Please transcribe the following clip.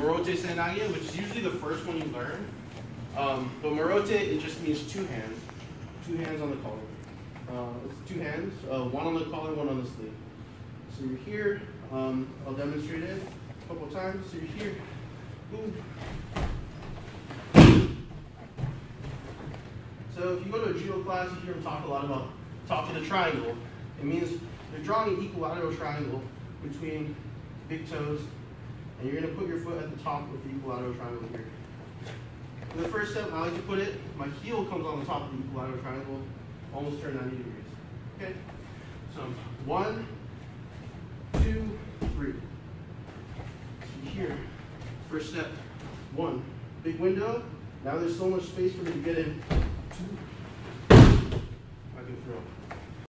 Morote Seoi Nage, which is usually the first one you learn. Um, but Morote, it just means two hands. Two hands on the collar. Uh, it's two hands, uh, one on the collar, one on the sleeve. So you're here, um, I'll demonstrate it a couple times. So you're here, boom. So if you go to a judo class, you hear them talk a lot about talking the triangle. It means they're drawing an equilateral triangle between big toes, and you're gonna put your foot at the top of the equilateral triangle here. The first step, I like to put it, my heel comes on the top of the equilateral triangle, almost turn 90 degrees. Okay? So one, two, three. So here, first step, one, big window. Now there's so much space for me to get in. Two, I can throw.